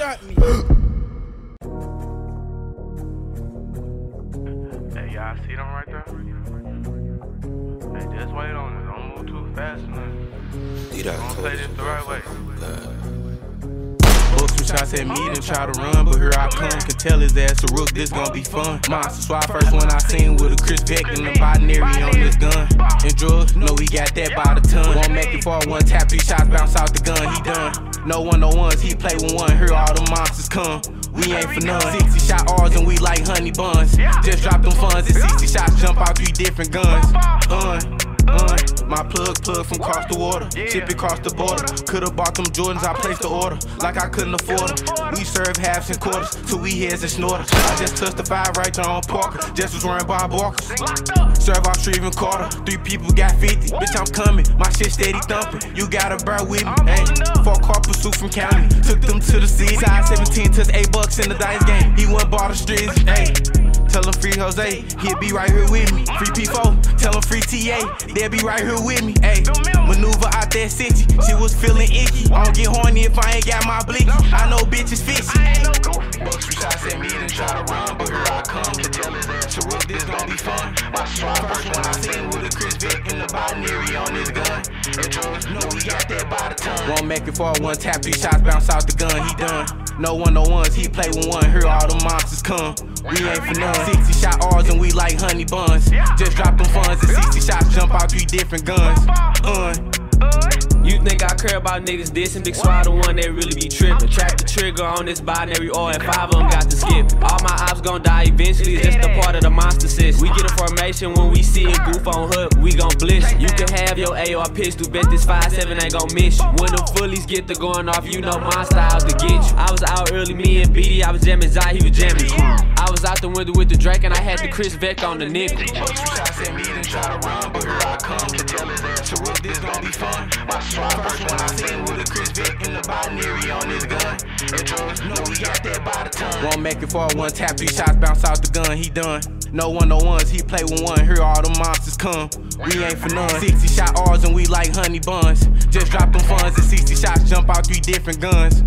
shot me. Hey, y'all see them right there? Hey, just wait on it. Don't move too fast, man. Lead out Don't play this the right way. Books some shots at me, then try to run, but here I come. Can tell his ass a rook, this gon' be fun. Monster swap, first one I seen with a Kriss Vec and the binary on this gun. And drugs, no, we got that by the ton. Won't make it far, one tap, three shots, bounce out the gun, he done. No one, no ones, he play with one, here all the monsters come. We ain't for none. 60 shot R's and we like honey buns. Just drop them funds and 60 shots, jump out three different guns. Uh, uh, my plug, plug from across the water. Ship it across the border. Could've bought them Jordans, I placed the order. Like I couldn't afford them. We serve halves and quarters, so we heads and snorters. I just touched the five right there on Parker. Just was running by Walkers. Serve off Streven Carter. Three people got 50. Bitch, I'm coming. My shit steady thumping. You gotta bear with me. Hey, four car pursuit from county. Took them to the city. Size 17 touch 8 bucks in the dice game. He went bought the streets. Hey. Tell him free Jose, he'll be right here with me. Free P4, tell him free TA, they'll be right here with me. Ayy, maneuver out that city, she was feeling icky. I don't get horny if I ain't got my blicky. I know bitches fishy. I ain't no goofy. Bucks some shots at me and try to run, but here I come. To tell his ass to rook, this gon' be fun. My strong first one I seen with a Kriss Vec and the binary on his gun. And drugs, know we got that by the ton. Won't make it far, one tap, three shots, bounce out the gun, he done. No one, no ones, he play with one, here all the monsters come. We ain't for none. 60 shot R's and we like honey buns. Just drop them funds and 60 shots, jump out three different guns. Uh. You think I care about niggas dissing? Big Swat the one that really be trippin'. Trap the trigger on this binary or and five of them got to skip. All my ops gon' die eventually, it's just a part of the monster. We get a formation when we see it goof on hook, we gon' bliss. You can have your AR pistol, bet this 5-7 ain't gon' miss you. When the fullies get to going off, you know my style's to get you. I was out early, me and BD, I was jamming Zai, he was jamming I was out the window with the Drake and I had the Kriss Vec on the nickel. Bucks some shots at me and try to run, but here I come. To tell his ass to rook, this gon' be fun. My strong first one I seen with a Kriss Vec and the binary on his gun. And drugs, know we got that by the ton. Won't make it far, one tap, three shots, bounce out the gun, he done. No one, no ones, he play with one, here all the monsters come. We ain't for none. 60 shot R's and we like honey buns. Just drop them funds and 60 shots, jump out three different guns.